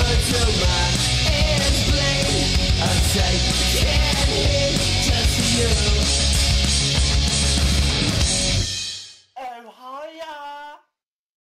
until my hands bleed. I say, can't just for you.